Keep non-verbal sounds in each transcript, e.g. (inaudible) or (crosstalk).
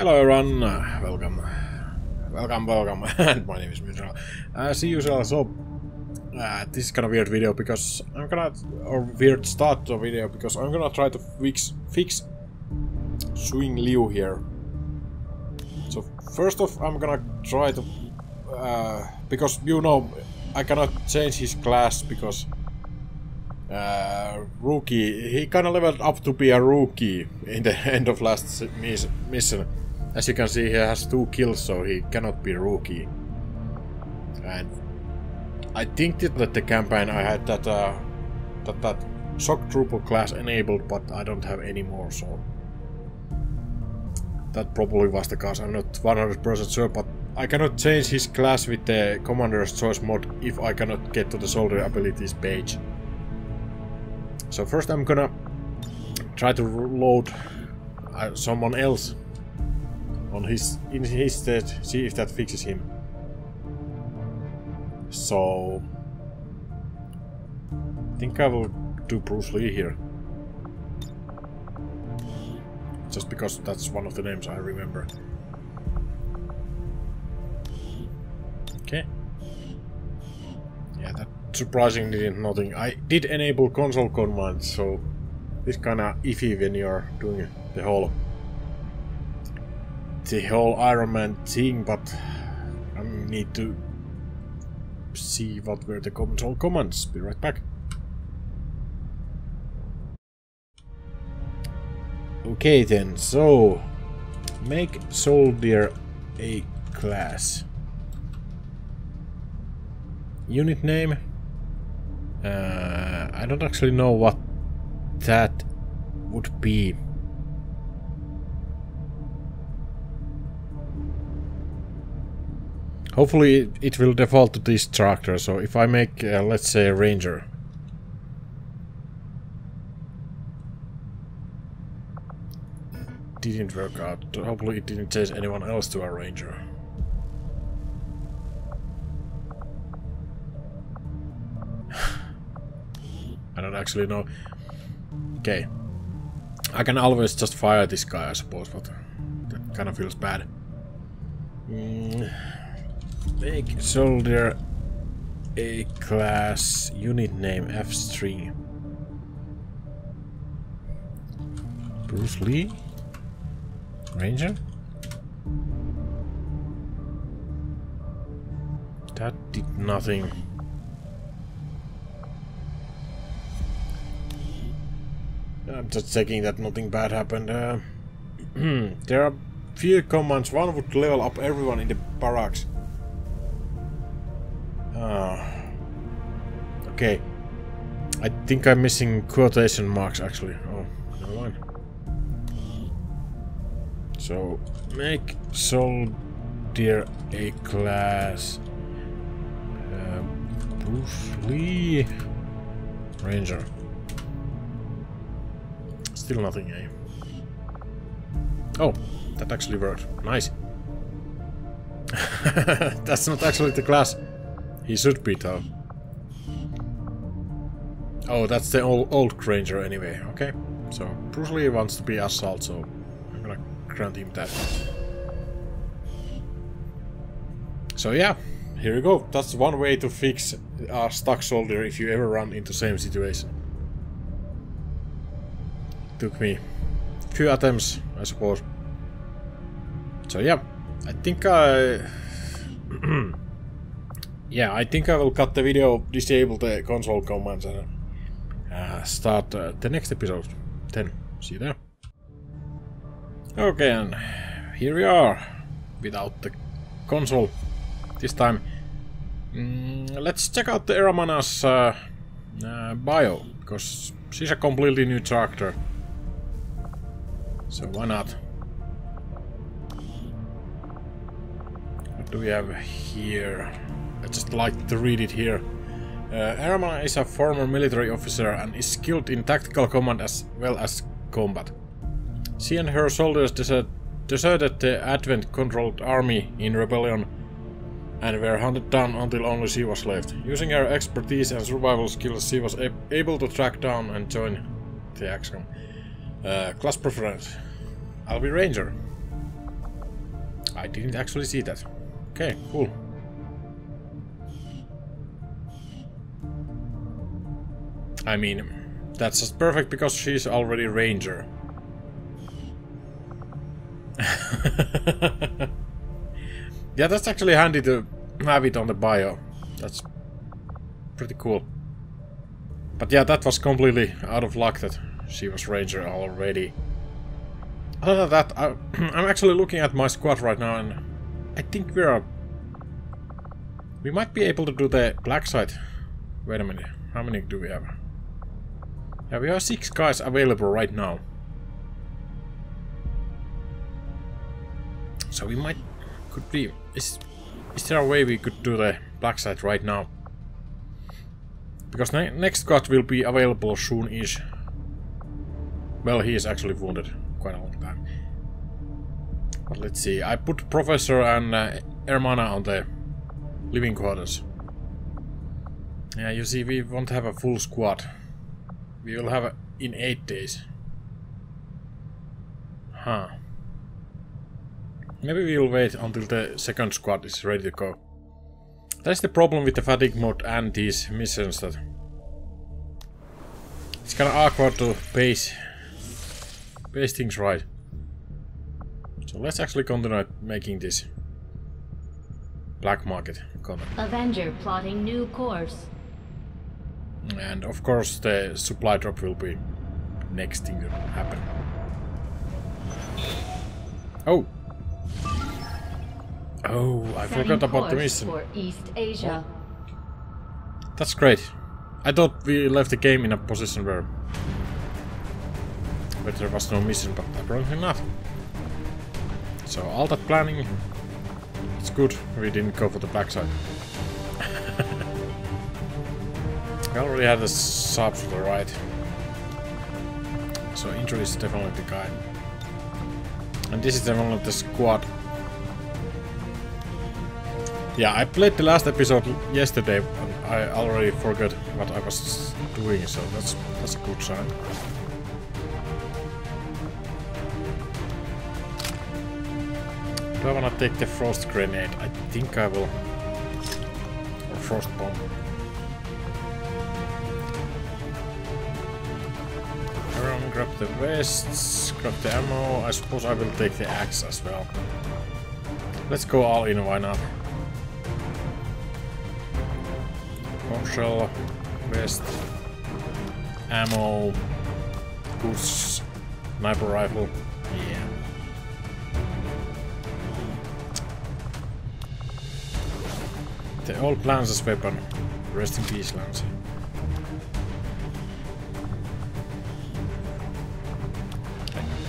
Hello everyone, welcome. Welcome, welcome. and (laughs) my name is Mythrell. As usual, so uh, this is kind of weird video because I'm gonna or weird start the video because I'm gonna try to fix fix Swing Liu here. So first off, I'm gonna try to uh, because you know I cannot change his class because uh, rookie he kind of leveled up to be a rookie in the (laughs) end of last mission. As you can see, he has two kills, so he cannot be rookie. And I think that the campaign I had that uh, that that shock trooper class enabled, but I don't have any more, so that probably was the cause. I'm not 100% sure, but I cannot change his class with the commander's choice mod if I cannot get to the soldier abilities page. So first I'm gonna try to load uh, someone else on his in his stead, see if that fixes him. So I think I will do Bruce Lee here. Just because that's one of the names I remember. Okay. Yeah, that surprisingly did nothing. I did enable console commands, so it's kinda iffy when you're doing the whole the whole Iron Man thing, but I need to see what were the control commands. Be right back. Okay then, so make soldier a class. Unit name? Uh, I don't actually know what that would be. Hopefully it will default to this tractor, so if I make, uh, let's say, a ranger. Didn't work out. Hopefully it didn't change anyone else to a ranger. (sighs) I don't actually know. Okay. I can always just fire this guy, I suppose, but that kind of feels bad. Mm. Make soldier a class unit name F string. Bruce Lee? Ranger? That did nothing. I'm just checking that nothing bad happened. Uh, (clears throat) there are few commands. One would level up everyone in the barracks. Uh, okay. I think I'm missing quotation marks actually. Oh, never mind. So, make soldier a class. Uh, Bruce Lee. Ranger. Still nothing, eh? Oh, that actually worked. Nice. (laughs) That's not actually the class. He should be though. Oh, that's the old, old Granger anyway. Okay. So, Bruce Lee wants to be Assault, so I'm gonna grant him that. So yeah, here you go. That's one way to fix a stuck soldier if you ever run into same situation. Took me few attempts, I suppose. So yeah, I think I... (clears throat) yeah, I think I will cut the video, disable the console commands and uh, start uh, the next episode. Then, see you there. Okay, and here we are, without the console this time. Mm, let's check out the Eramana's uh, uh, bio, because she's a completely new character. So why not? What do we have here? Just like to read it here. Uh, is a former military officer and is skilled in tactical command as well as combat. She and her soldiers desert, deserted the Advent-controlled army in rebellion and were hunted down until only she was left. Using her expertise and survival skills, she was able to track down and join the action. Uh, class preference. I'll be ranger. I didn't actually see that. Okay, cool. I mean, that's just perfect because she's already ranger. (laughs) yeah, that's actually handy to have it on the bio. That's pretty cool. But yeah, that was completely out of luck that she was ranger already. Other than that, I, (clears throat) I'm actually looking at my squad right now and I think we're... We might be able to do the black site. Wait a minute, how many do we have? Yeah, we have six guys available right now. So we might... Could be... Is, is there a way we could do the black site right now? Because ne next god will be available soon-ish. Well, he is actually wounded quite a long time. But let's see. I put Professor and uh, Hermana on the living quarters. Yeah, you see, we won't have a full squad. We will have in 8 days. Huh. Maybe we'll wait until the second squad is ready to go. That's the problem with the fatigue mode and these missions that it's kinda awkward to pace pace things right. So let's actually continue making this black market. Avenger plotting new course. And of course the supply drop will be next thing to happen. Oh! Oh, I Setting forgot about the mission. For East Asia. That's great. I thought we left the game in a position where, where there was no mission, but apparently not. So all that planning, it's good we didn't go for the backside. We already had the sub to the right. So Intro is definitely the guy. And this is definitely the squad yeah, I played the last episode yesterday and I already forgot what I was doing, so that's that's a good sign. Do I wanna take the frost grenade? I think I will. Or frost bomb. Grab the vests, grab the ammo. I suppose I will take the axe as well. Let's go all in, why not? shell, vest, ammo, good sniper rifle. Yeah. The old Lance's weapon. Rest in peace, Lance.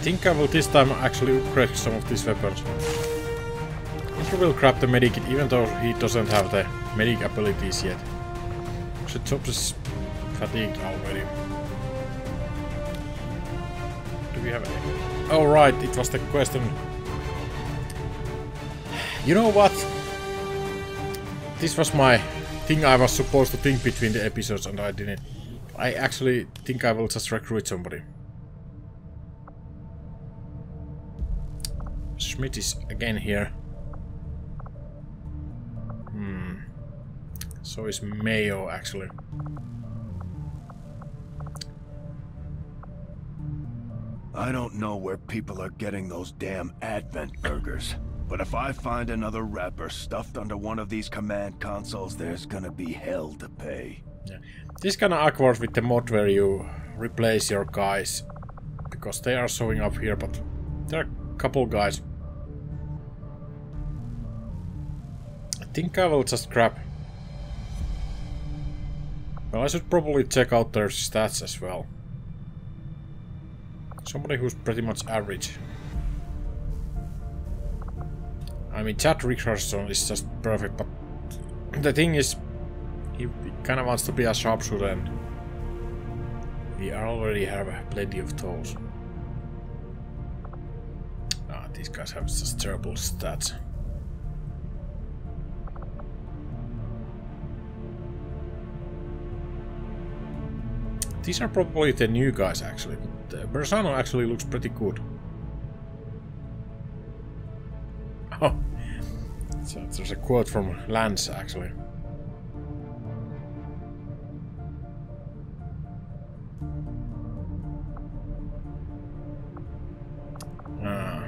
Think I will this time actually upgrade some of these weapons. I will grab the medikit even though he doesn't have the medic abilities yet. The top is fatigued already. Do we have any? Oh right, it was the question. You know what? This was my thing I was supposed to think between the episodes and I didn't. I actually think I will just recruit somebody. Schmidt is again here. Hmm. So is Mayo, actually. I don't know where people are getting those damn Advent burgers. But if I find another wrapper stuffed under one of these command consoles, there's gonna be hell to pay. Yeah. This kinda awkward with the mod where you replace your guys. Because they are showing up here, but there are a couple guys. Think I will just grab well, I should probably check out their stats as well. Somebody who's pretty much average. I mean, Chad Richardson is just perfect, but the thing is, he, kind of wants to be a sharpshooter and we already have plenty of those. Ah, these guys have just terrible stats. These are probably the new guys, actually. But Bersano actually looks pretty good. Oh, So there's a quote from Lance actually. Ah,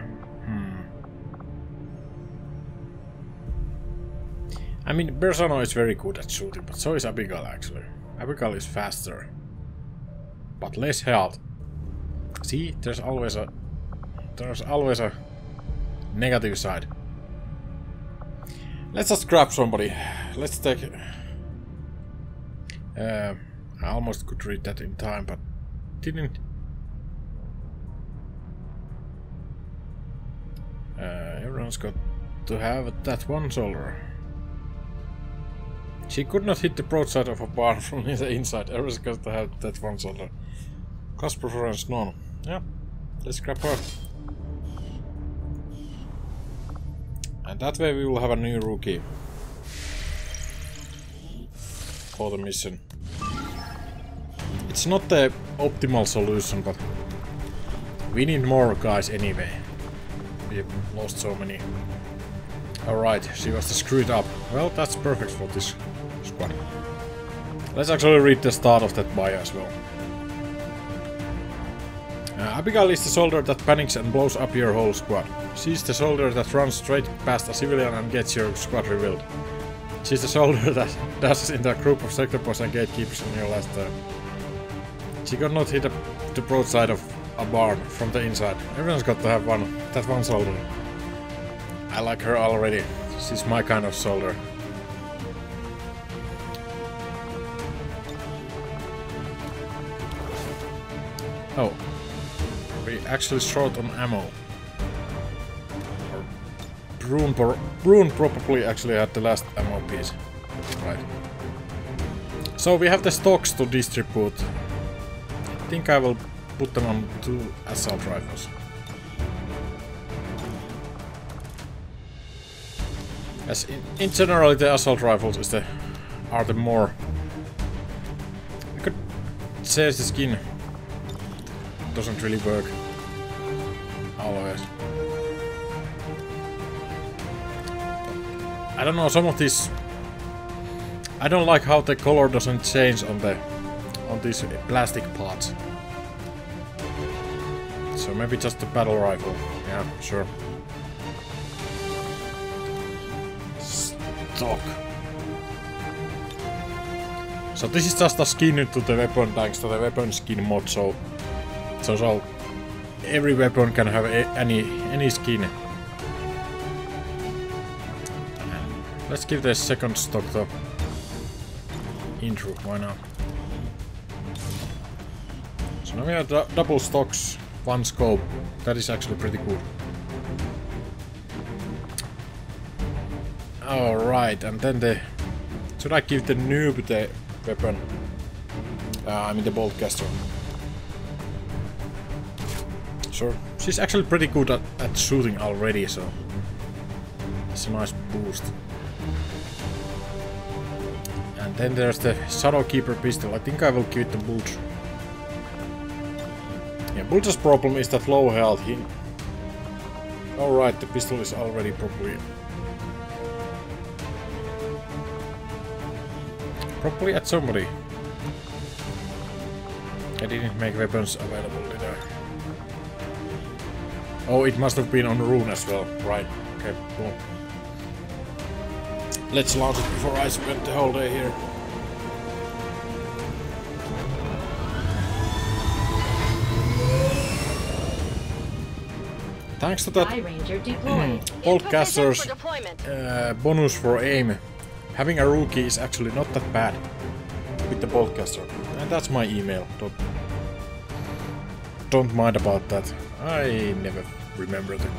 hmm. I mean, Bersano is very good at shooting, but so is Abigail actually. Abigail is faster, but less health. See, there's always a there's always a negative side. Let's just grab somebody. Let's take. Uh, I almost could read that in time, but didn't. Uh, everyone's got to have that one soldier. She could not hit the broadside of a barn (laughs) from the inside. Everyone's got to have that one soldier. Class preference none. Yeah, let's grab her. And that way we will have a new rookie. For the mission. It's not the optimal solution, but we need more guys anyway. We've lost so many. Alright, she was screwed up. Well, that's perfect for this squad. Let's actually read the start of that bio as well. Uh, Abigail is the soldier that panics and blows up your whole squad. She's the soldier that runs straight past a civilian and gets your squad revealed. She's the soldier (laughs) that dashes into a group of sectopods and gatekeepers in your last turn. She could not hit a, the broadside of a barn from the inside. Everyone's got to have one. That one soldier. I like her already. She's my kind of soldier. Oh. We actually short on ammo. Or probably actually had the last ammo piece. Right. So we have the stocks to distribute. I think I will put them on two assault rifles. As in, in general, the assault rifles is the are the more. I could change the skin doesn't really work. Always. Uh, I don't know, some of these... I don't like how the color doesn't change on the on these plastic parts. So maybe just the battle rifle. Yeah, sure. Stock. So this is just a skin to the weapon thanks to the weapon skin mod, so so, every weapon can have any any skin. Let's give the second stock the intro, why not? So now we have double stocks, one scope. That is actually pretty cool. Alright, and then the... Should I give the noob the weapon? Uh, I mean the bolt caster. Sure. She's actually pretty good at, at shooting already, so... It's a nice boost. And then there's the Shadowkeeper pistol. I think I will give it to Bulge. Yeah, Bulge's problem is that low health. He... Alright, the pistol is already probably... Probably at somebody. I didn't make weapons available? Oh, it must have been on Rune as well. Right. Okay, cool. Let's launch it before I spend the whole day here. Thanks to that Boltcaster's uh, bonus for aim, having a rookie is actually not that bad with the Boltcaster. And that's my email. Don't, don't mind about that. I never remember the...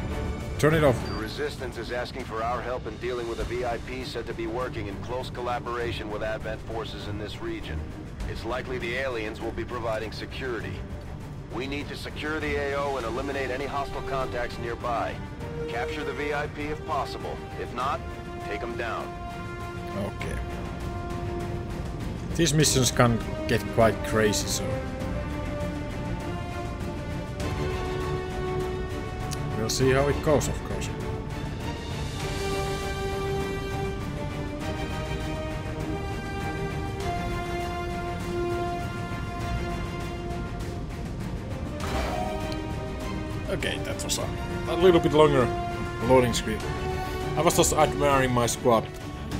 Turn it off. The Resistance is asking for our help in dealing with a VIP said to be working in close collaboration with Advent forces in this region. It's likely the aliens will be providing security. We need to secure the AO and eliminate any hostile contacts nearby. Capture the VIP if possible. If not, take them down. Okay. These missions can get quite crazy, so... We'll see how it goes, of course. Okay, that was a, a little bit longer loading screen. I was just admiring my squad,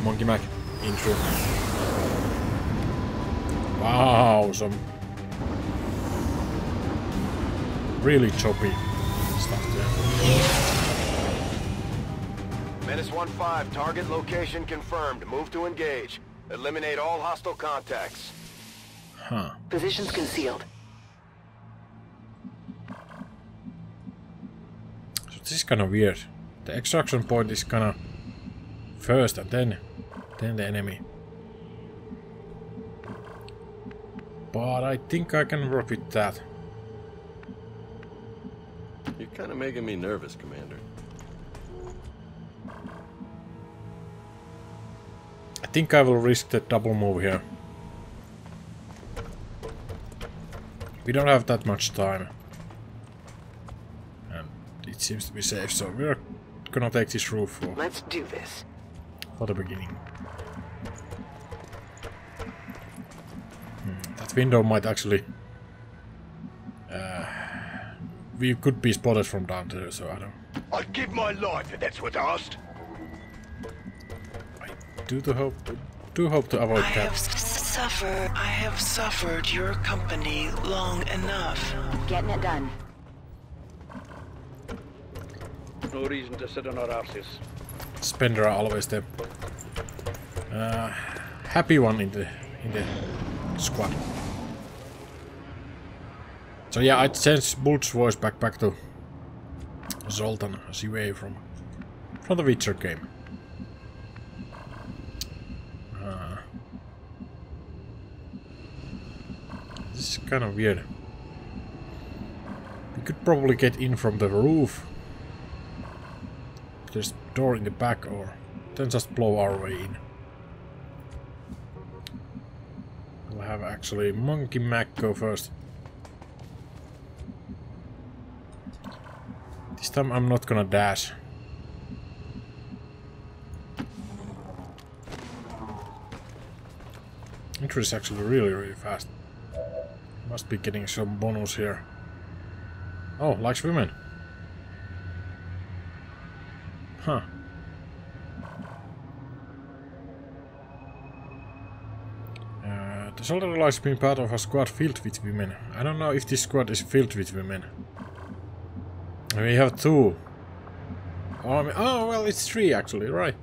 Monkey Mac, intro. Wow, some really choppy stuff there. Menace 1-5, target location confirmed. Move to engage. Eliminate all hostile contacts. Huh. Positions concealed. So this is kind of weird. The extraction point is kind of first and then then the enemy. But I think I can work with that. You're kind of making me nervous, Commander. I think I will risk the double move here. We don't have that much time. And it seems to be safe, so we're gonna take this roof for, Let's do this. for the beginning. Hmm, that window might actually... Uh, we could be spotted from down there, so I don't... I'd give my life if that's what asked. I Do to hope... Do hope to avoid I that. have suffered. I have suffered your company long enough. Getting it done. No reason to sit on our arses. Spender are always the uh, happy one in the in the squad. So yeah, I changed Bult's voice back back to Zoltan Chivay from from the Witcher game. Uh, this is kind of weird. We could probably get in from the roof there's a door in the back or then just blow our way in. We'll have actually Monkey Mac go first. Time I'm not gonna dash. Intro is actually really really fast. Must be getting some bonus here. Oh, likes women. Huh. Uh, the soldier likes being part of a squad filled with women. I don't know if this squad is filled with women. We have two. Oh, I mean, oh well, it's three actually, right?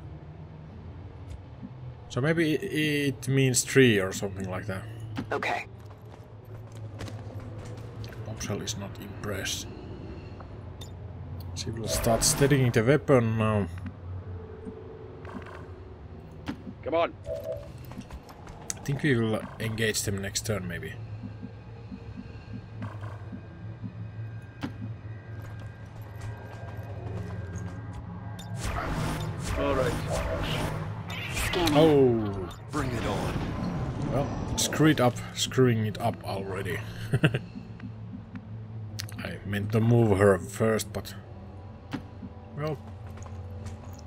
So maybe it, it means three or something like that. Okay. Bombshell is not impressed. She will start steadying the weapon now. Come on. I think we will engage them next turn, maybe. Well, screw it up, screwing it up already. (laughs) I meant to move her first, but well,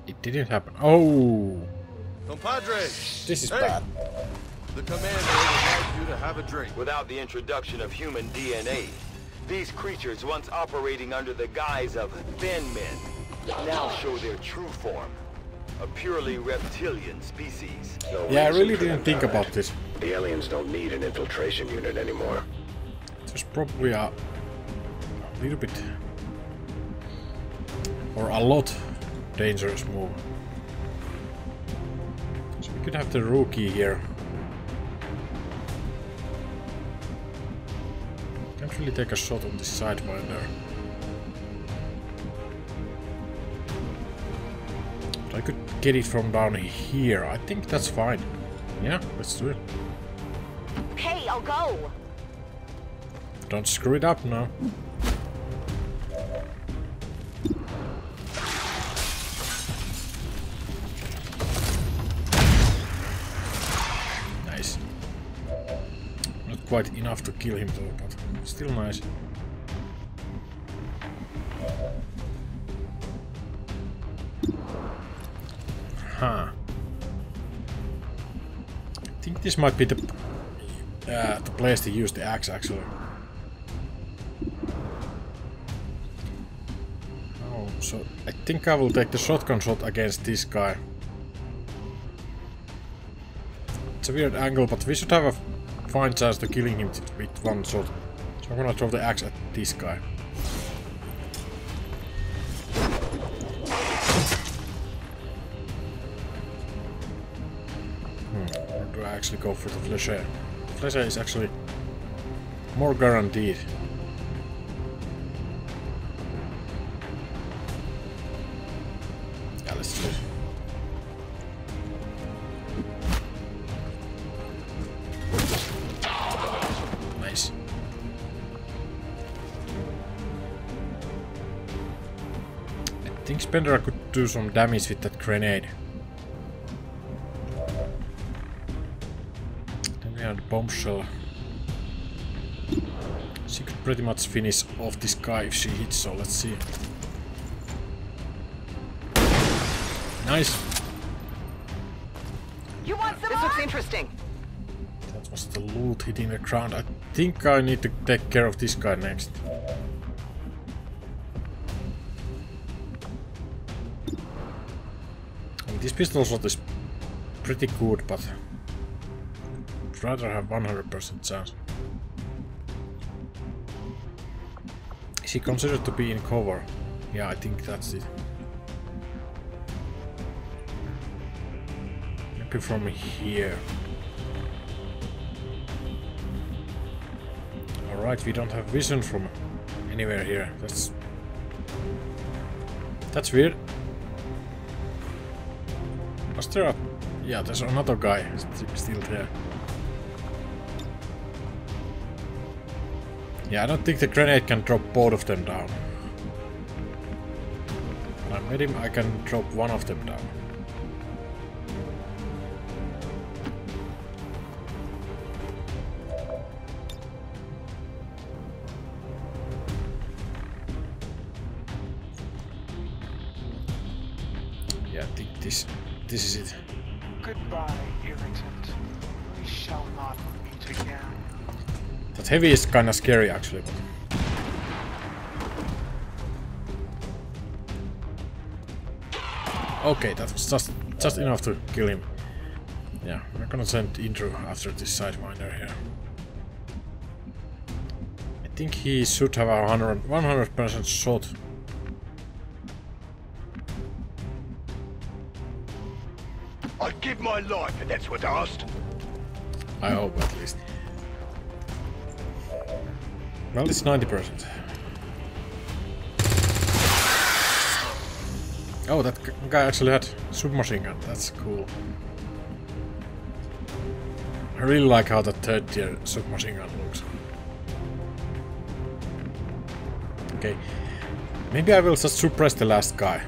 it didn't happen. Oh, Compadre! this is Hey! bad. The commander would like you to have a drink. Without the introduction of human DNA, these creatures once operating under the guise of thin men now show their true form. A purely reptilian species. Yeah, I really didn't think about this. The aliens don't need an infiltration unit anymore. There's probably a little bit or a lot dangerous move. So we could have the rookie here. Can't really take a shot on this sidewinder. Uh, but I could get it from down here. I think that's fine. Yeah, let's do it. Go. Don't screw it up now. Nice. Not quite enough to kill him though, but still nice. Huh. I think this might be the uh, the place to use the axe actually. Oh, so I think I will take the shotgun shot against this guy. It's a weird angle, but we should have a fine chance to killing him with one shot. So I'm gonna throw the axe at this guy. Hmm, or do I actually go for the flesher? Flesher is actually more guaranteed. Yeah, let's do it. Nice. I think Spender could do some damage with that grenade. Bombshell. She could pretty much finish off this guy if she hits, so let's see. Nice. You want some This looks interesting. That was the loot hitting the ground. I think I need to take care of this guy next. I mean, this pistol shot is pretty good, but I'd rather have 100% chance. Is he considered to be in cover? Yeah, I think that's it. Maybe from here. Alright, we don't have vision from anywhere here. That's... That's weird. Was there a... Yeah, there's another guy st still there. Yeah, I don't think the grenade can drop both of them down. When I met him, I can drop one of them down. Heavy is kinda scary actually. Okay, that was just just enough to kill him. Yeah, we're gonna send Indru after this sidewinder here. I think he should have a 100 percent shot. I'd give my life if that's what asked. I hope at least. Well, it's 90%. Oh, that guy actually had submachine gun. That's cool. I really like how the third tier submachine gun looks. Okay. Maybe I will just suppress the last guy.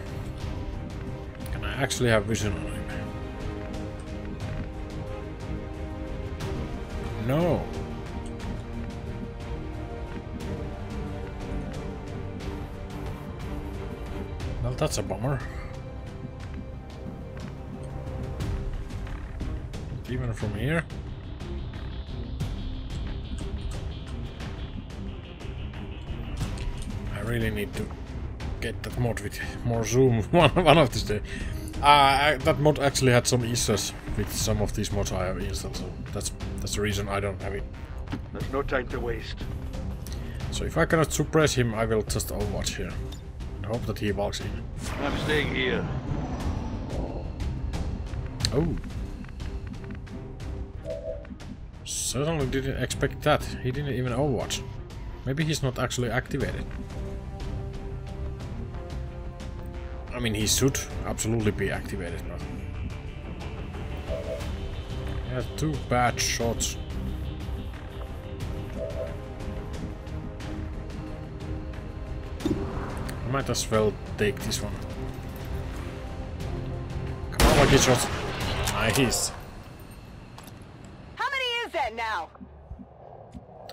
Can I actually have vision on him? No. That's a bummer. Even from here. I really need to get that mod with more zoom (laughs) one, one of these days. Uh, I, that mod actually had some issues with some of these mods I have installed, so that's that's the reason I don't have it. There's no time to waste. So if I cannot suppress him, I will just overwatch here. Hope that he walks in. I'm staying here. Oh. Certainly didn't expect that. He didn't even overwatch. Maybe he's not actually activated. I mean, he should absolutely be activated, but... He has two bad shots. Might as well take this one. Come on, lucky shots. Nice. How many is that now?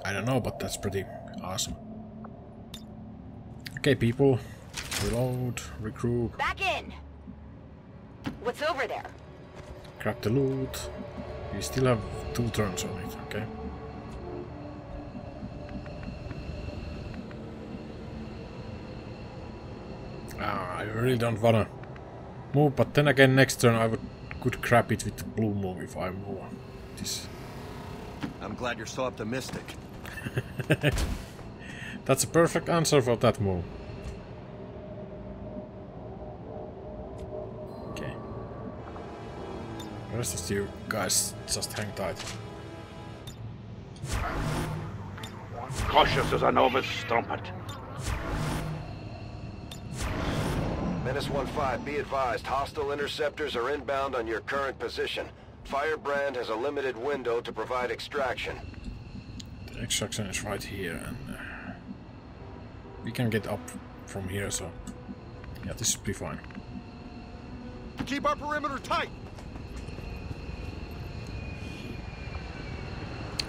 I don't know, but that's pretty awesome. Okay, people. Reload, recruit, Back in. What's over there? grab the loot. We still have two turns on it, okay? Ah, I really don't wanna move, but then again next turn I would could grab it with the blue move if I move. This I'm glad you're so optimistic. (laughs) That's a perfect answer for that move. Okay. The rest of you guys just hang tight. Cautious as a novice strumpet. Menace 1-5, be advised, hostile interceptors are inbound on your current position. Firebrand has a limited window to provide extraction. The extraction is right here, and uh, we can get up from here, so yeah, this should be fine. Keep our perimeter tight!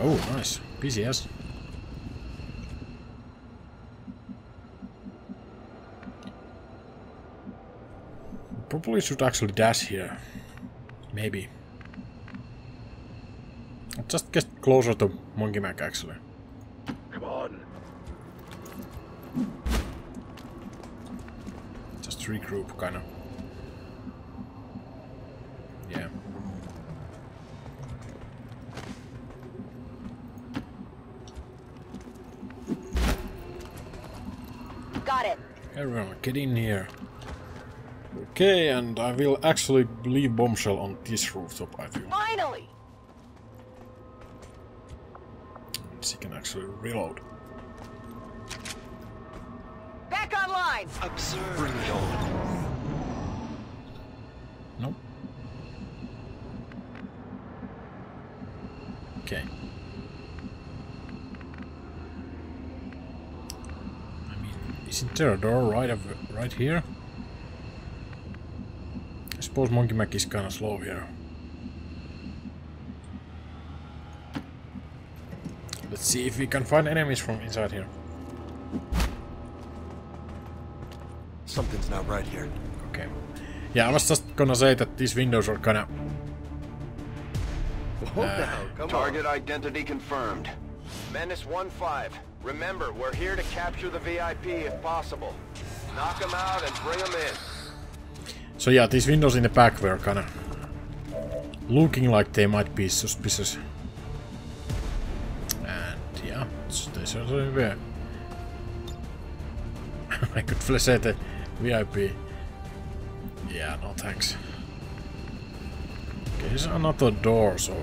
Oh, nice. PCS. Probably should actually dash here. Maybe. I'll just get closer to Monkey Mac actually. Come on. Just regroup, kinda. Yeah. Got it. Everyone, get in here. Okay, and I will actually leave Bombshell on this rooftop, I feel. Finally! She can actually reload. Back online! Observe. Bring it on. Nope. Okay. I mean, isn't there a door right of right here? I suppose Monkey Mac is kinda slow here. Let's see if we can find enemies from inside here. Something's not right here. Okay. Yeah, I was just gonna say that these windows are kinda... Hold down, come Target identity confirmed. Menace 1-5, remember, we're here to capture the VIP if possible. Knock them out and bring them in. So yeah, these windows in the back were kinda... Looking like they might be suspicious. And yeah, they certainly were. (laughs) I could flash at the VIP. Yeah, no thanks. Okay, here's another door, so...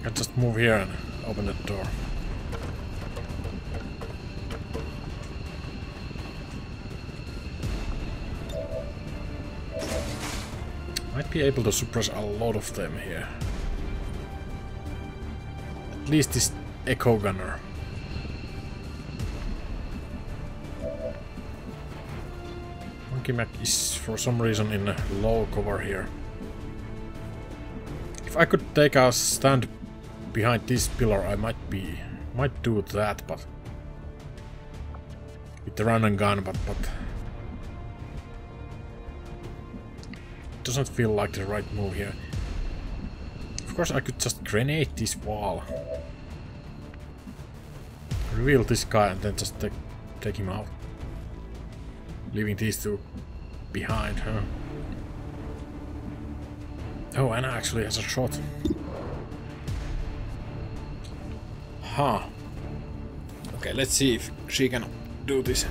I can just move here and open the door. Be able to suppress a lot of them here. At least this Echo Gunner. Monkey Mac is for some reason in low cover here. If I could take a stand behind this pillar, I might be might do that, but with the run and gun, but but doesn't feel like the right move here. Of course, I could just grenade this wall. Reveal this guy and then just take, take him out. Leaving these two behind, huh? Oh, Anna actually has a shot. Huh. Okay, let's see if she can do this.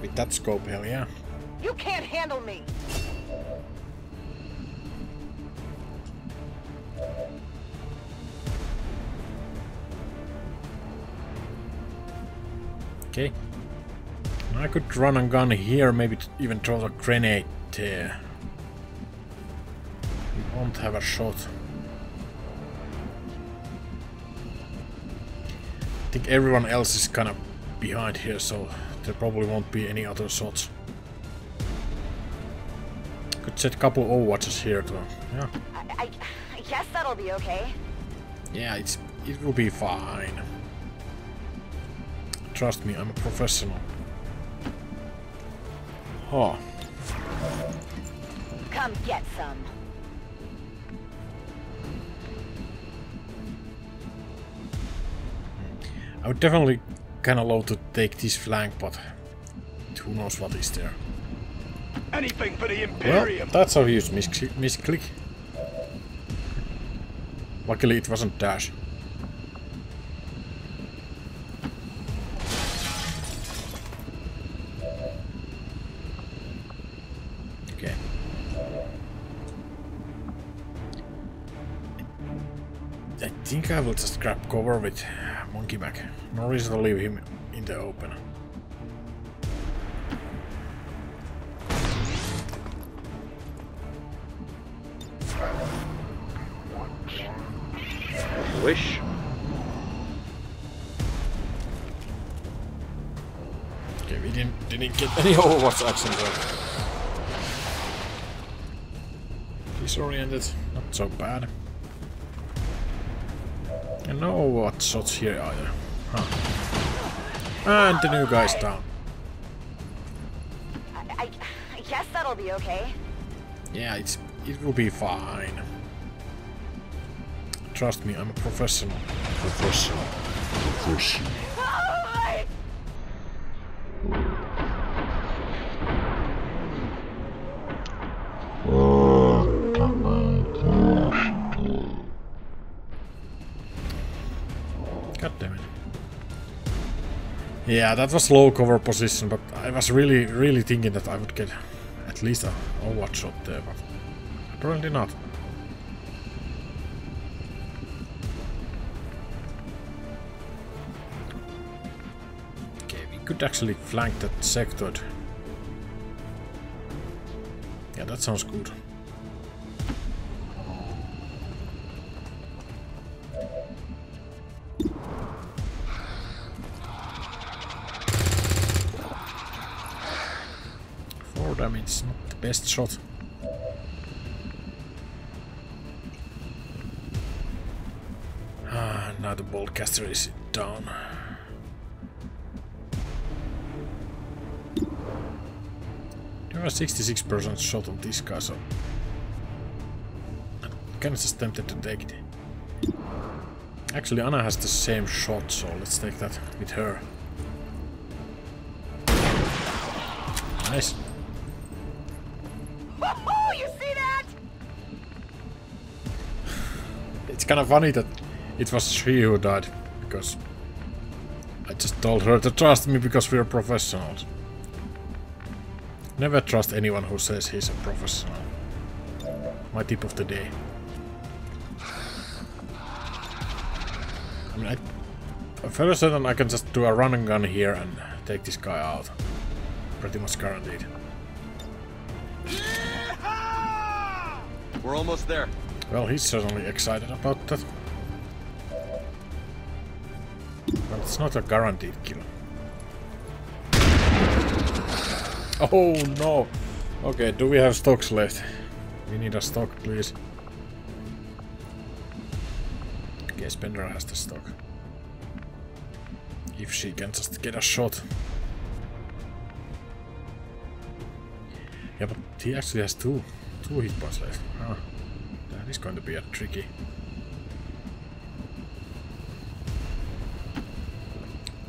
With that scope, hell yeah. You can't handle me! Okay. I could run and gun here, maybe even throw a grenade there. We won't have a shot. I think everyone else is kind of behind here, so there probably won't be any other shots. Set a couple Overwatches here too. Yeah, I, I, I guess that'll be okay. yeah, it's it will be fine. Trust me, I'm a professional. Huh. Come get some. I would definitely kinda low to take this flank, but who knows what is there. Anything for the Well, Imperium! that's how he used misclick. misclick. Luckily it wasn't dash. Okay. I think I will just grab cover with Monkey Mac. No reason to leave him in the open. Didn't get any Overwatch action there. Disoriented, not so bad. And no Overwatch shots here either. Huh. And the new guy's down. I, I, I guess that'll be okay. Yeah, it's it will be fine. Trust me, I'm a professional. Professional. Professional. Yeah, that was low cover position, but I was really, really thinking that I would get at least a Overwatch shot there, but apparently not. Okay, we could actually flank that sector. Yeah, that sounds good. Best shot. Ah, now the Boltcaster is down. There are 66% shot on this so I'm kinda just tempted to take it. Actually, Anna has the same shot, so let's take that with her. Nice. Kind of funny that it was she who died, because I just told her to trust me because we're professionals. Never trust anyone who says he's a professional. My tip of the day. I mean, I, fairly certain I can just do a run and gun here and take this guy out. Pretty much guaranteed. We're almost there. Well, he's certainly excited about that. But it's not a guaranteed kill. Oh no! Okay, do we have stocks left? We need a stock, please. Okay, Spender has the stock. If she can just get a shot. Yeah, but he actually has two, two hit points left. Huh. Is going to be a tricky.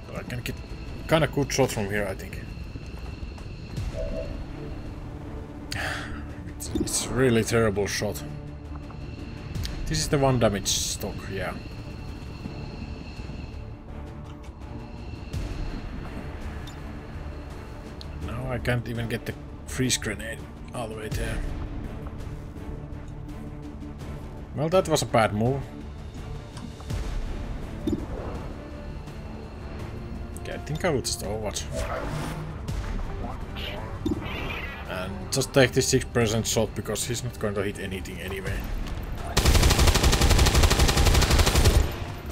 But I can get kind of good shot from here, I think. (sighs) It's, it's really terrible shot. This is the one damage stock, yeah. Now I can't even get the freeze grenade all the way there. Well, that was a bad move. Okay, I think I will just overwatch. And just take this 6% shot because he's not going to hit anything anyway.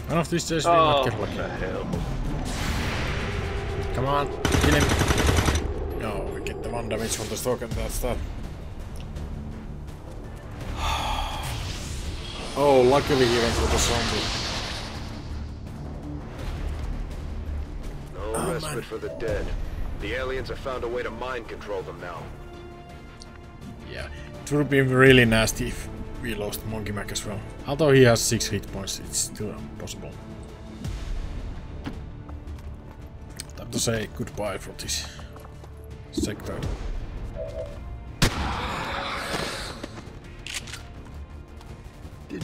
One of these days we Oh, might get what lucky. the hell? Come on, kill him. No, we get the one damage from the stock and that's that. Oh, luckily he went for the zombie. No Oh, respite man. for the dead. The aliens have found a way to mind control them now. Yeah, it would be really nasty if we lost Monkey Mac as well. Although he has 6 hit points, it's still possible. Time to say goodbye for this sector.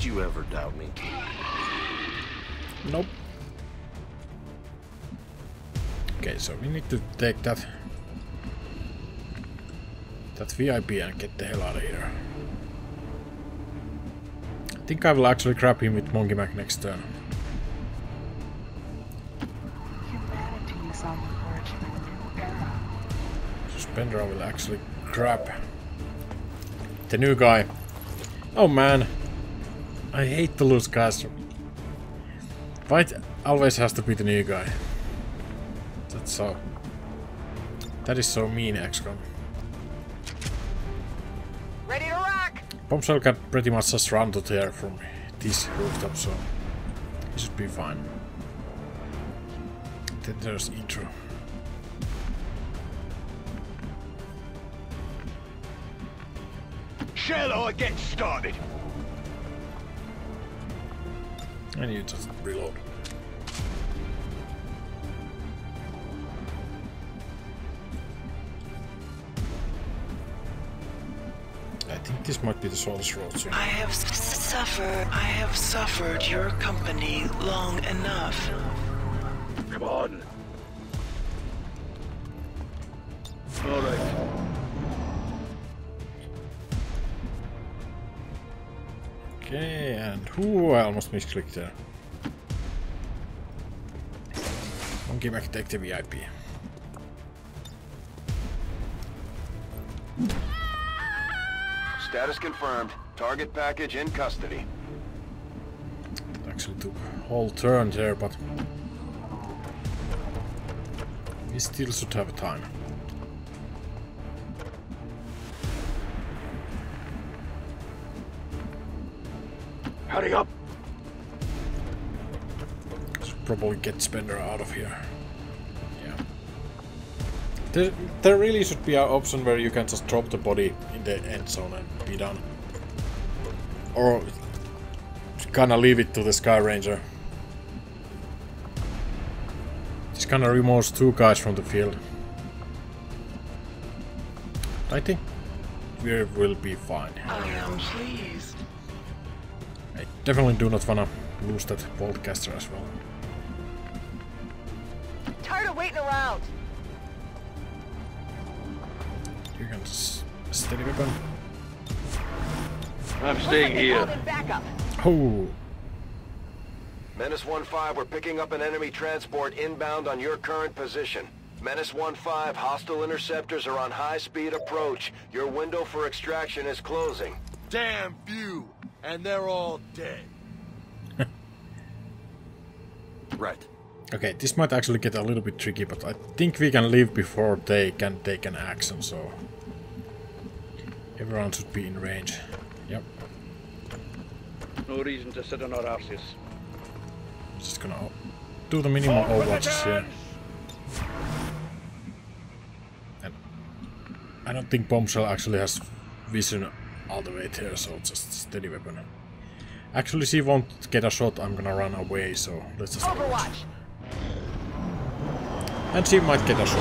You ever doubt me? Nope. Okay, so we need to take that that VIP and get the hell out of here. I think I will actually grab him with Monkey Mac next turn. Suspender will actually grab the new guy. Oh man, I hate to lose guys. Fight always has to be the new guy. That's so. That is so mean, XCOM. Ready to rock! Bombshell can pretty much just run to there from this rooftop, so he should be fine. Then there's intro. Shall or get started. And you just reload. I think this might be the shortest road soon. I have suffered. I have suffered your company long enough. Come on. Who I almost misclicked there. Monkey Mac take the VIP. Status confirmed. Target package in custody. Actually took whole turn there, but we still should have time. Hurry up. Should probably get Spender out of here. Yeah. There, there really should be an option where you can just drop the body in the end zone and be done. Or kinda leave it to the Skyranger. This kinda removes two guys from the field. I think we will be fine. I am pleased. I definitely do not wanna lose that Boltcaster as well. Tired of waiting around. You can just steady weapon. I'm staying They here. called in backup. Oh, Menace 1-5, we're picking up an enemy transport inbound on your current position. Menace 1-5, hostile interceptors are on high-speed approach. Your window for extraction is closing. Damn few, and they're all dead. (laughs) right. Okay, this might actually get a little bit tricky, but I think we can leave before they can take an action, so... Everyone should be in range. Yep, No reason to sit on our arses. just gonna do the minimum overwatches here. And I don't think Bombshell actually has vision all the way there, so just steady weapon. Actually, she won't get a shot, I'm gonna run away, so let's just... Overwatch. And she might get a shot.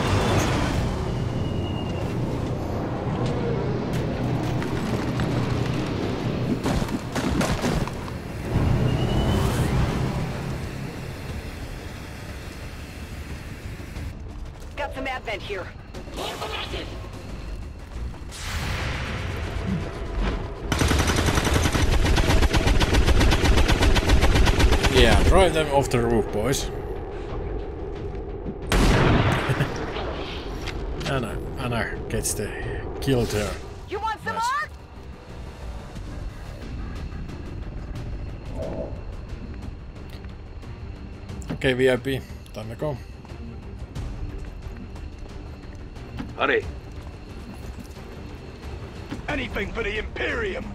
Got some advent here. Yeah, drive them off the roof, boys. (laughs) Anna, Anna gets the kill there. You want some Nice. more? Okay, VIP, time to go. Hurry. Anything for the Imperium.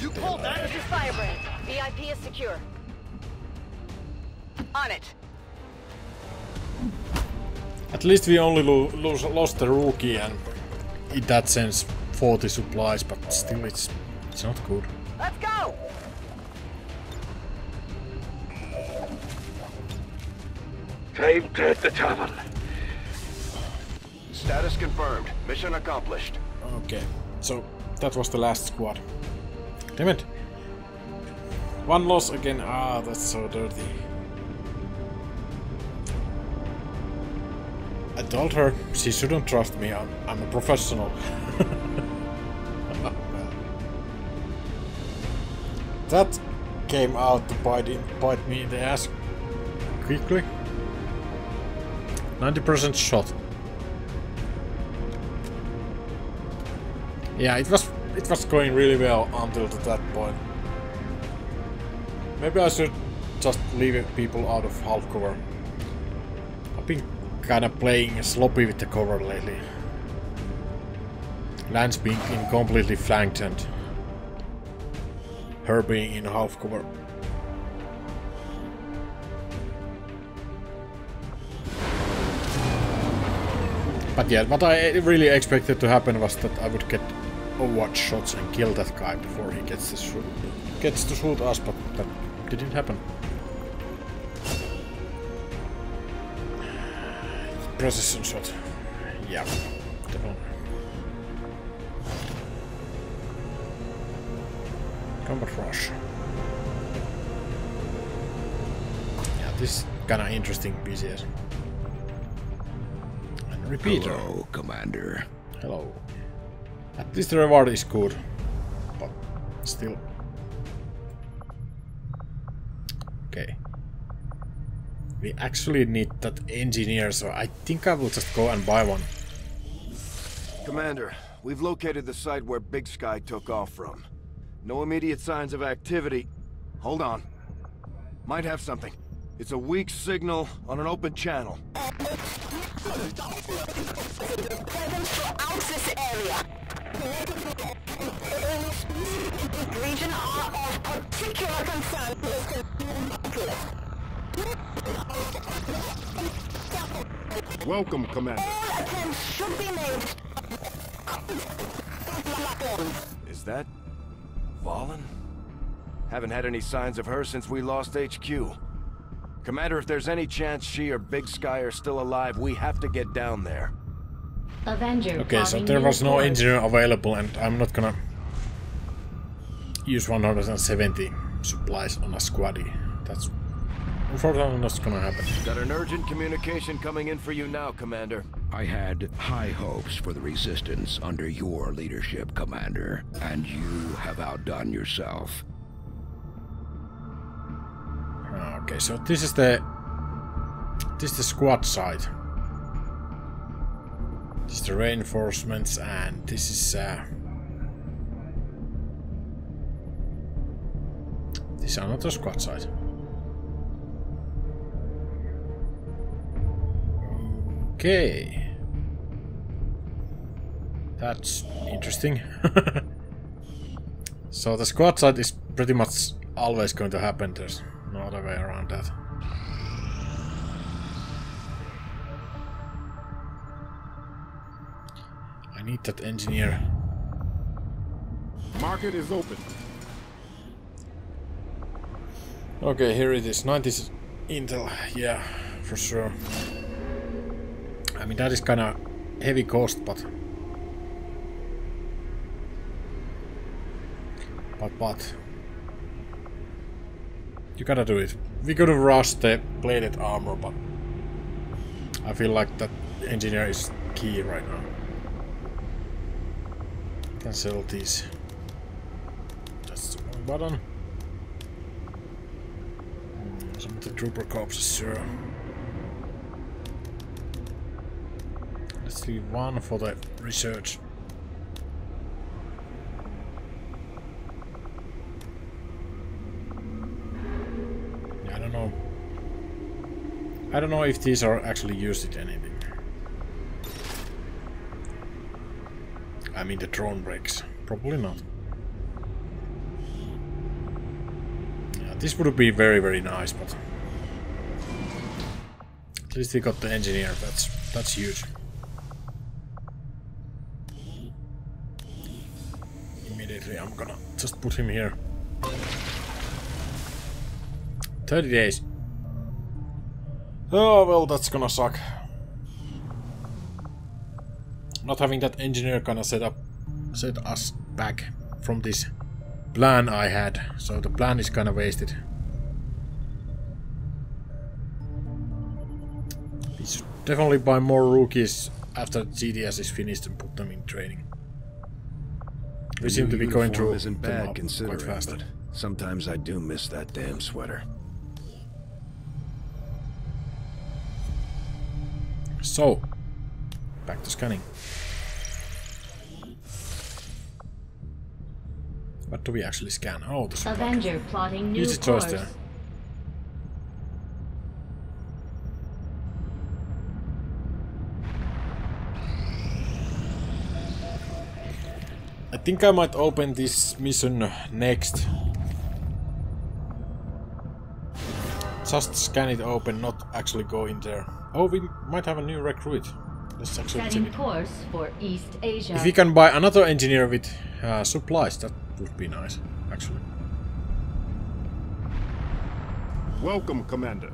You pulled that? This is Firebrand. VIP is secure. On it. At least we only lo lose, lost the rookie and in that sense 40 supplies, but still it's it's not good. Let's go! Time to hit the tavern. Status confirmed. Mission accomplished. Okay, so that was the last squad. Damn it. One loss again. Ah, that's so dirty. I told her she shouldn't trust me. I'm, I'm a professional. (laughs) that came out to bite, in, bite me in the ass quickly. 90% shot. Yeah, it was it was going really well until that point. Maybe I should just leave people out of half cover. I've been kind of playing sloppy with the cover lately. Lance being in completely flanked and her being in half cover. But yeah, what I really expected to happen was that I would get Overwatch shots and kill that guy before he gets to shoot, gets to shoot us, but that didn't happen. Precision shot. Yeah, definitely. Combat rush. Yeah, this is kinda interesting PCS. And repeater. Hello, Commander. Hello. At least the reward is good, but still. Okay. We actually need that engineer, so I think I will just go and buy one. Commander, we've located the site where Big Sky took off from. No immediate signs of activity. Hold on. Might have something. It's a weak signal on an open channel. this area. Region are of particular concern. Welcome, Commander. All attempts should be made. Is that... Valen? Haven't had any signs of her since we lost HQ. Commander, if there's any chance she or Big Sky are still alive, we have to get down there. Avenger Okay, so there was no engineer available and I'm not gonna use 170 supplies on a squaddy. That's unfortunately not gonna happen. Got an urgent communication coming in for you now, Commander. I had high hopes for the Resistance under your leadership, Commander, and you have outdone yourself. Okay, so this is the this is the squad side. This is the reinforcements and this is uh This is another squad side. Okay. That's interesting. (laughs) so the squad side is pretty much always going to happen. There's no other way around that. I need that engineer. Market is open. Okay, here it is. 90s Intel. Yeah, for sure. I mean, that is kind of heavy cost, but... But, but... You gotta do it. We could have rushed the plated armor, but... I feel like that engineer is key right now. Can sell these. That's the wrong button. Mm, Some of the trooper corpses, sure. One for the research. Yeah, I don't know. I don't know if these are actually used in anything. I mean the drone brakes. Probably not. Yeah, this would be very, very nice, but... At least we got the engineer, that's that's huge. Immediately I'm gonna just put him here. 30 days. Oh, well, that's gonna suck. Not having that engineer gonna set up, set us back from this plan I had. So the plan is kinda wasted. We should definitely buy more rookies after GTS is finished and put them in training. We The seem to be going uniform through isn't bad up quite considering, fast. but sometimes I do miss that damn sweater. So, back to scanning. What do we actually scan? Oh, the supply. Avenger plotting new Easy choice there. Think I might open this mission next. Just scan it open, not actually go in there. Oh, we might have a new recruit. Let's actually check Setting it. course for East Asia. If we can buy another engineer with uh, supplies, that would be nice, actually. Welcome, Commander.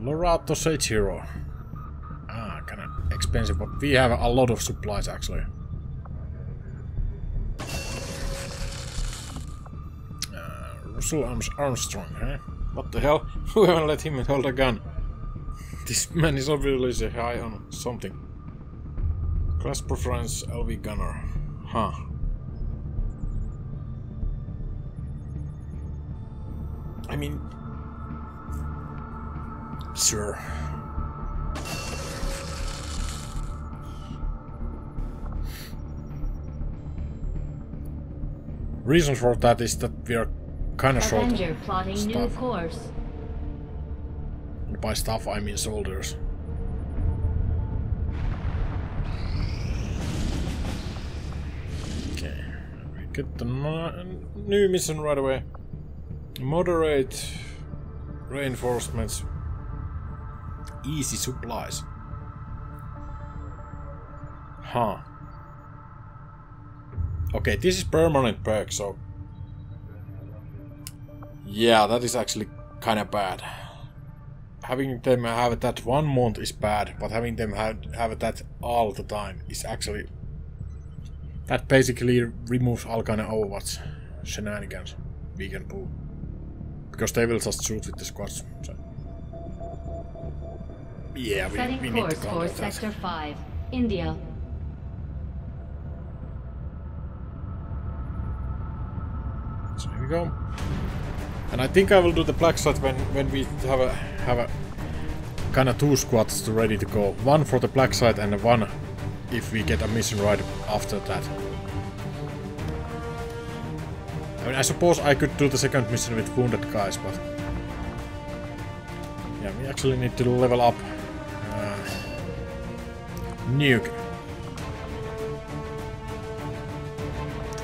Lorato Sage Hero. Ah, kinda expensive, but we have a lot of supplies, actually. Russell Arms Armstrong, huh? What the hell? (laughs) Who haven't let him hold a gun? This man is obviously high on something. Class preference LV gunner. Huh. I mean... Sure. Reason for that is that we are kinda short on Avenger plotting new course. And by stuff I mean soldiers. Okay, we get the new mission right away. Moderate reinforcements. Easy supplies. Huh. Okay, this is permanent perk, so... Yeah, that is actually kinda bad having them have that one month is bad, but having them have, have that all the time is actually... That basically removes all kind of Overwatch shenanigans we can pull. Because they will just shoot with the squads. So. Yeah, we, Setting we need to course for that. Sector 5, India. So here we go. And I think I will do the black site when when we have a have a kind of two squads ready to go. One for the black site and one if we get a mission right after that. I mean, I suppose I could do the second mission with wounded guys, but yeah, we actually need to level up uh, nuke.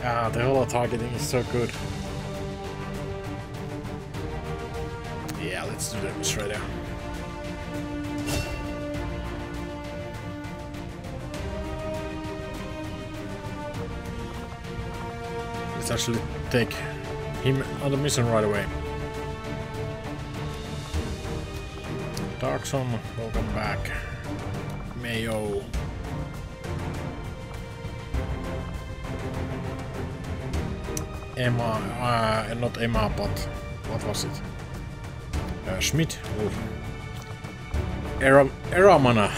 Ah, the holo targeting is so good. Yeah, let's do that Shredder. Let's actually take him on the mission right away. Darkson, welcome back. Mayo. Emma, uh, not Emma, but what was it? Schmidt. Oof. Era, Eramana.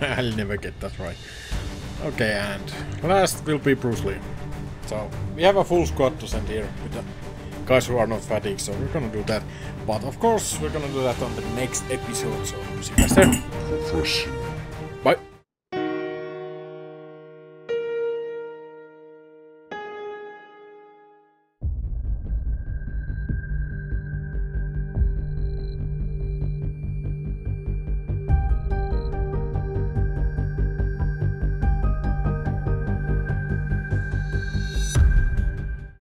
(laughs) I'll never get that right. Okay, and last will be Bruce Lee. So we have a full squad to send here with the guys who are not fatigued, so we're gonna do that. But of course, we're gonna do that on the next episode. So see you guys there.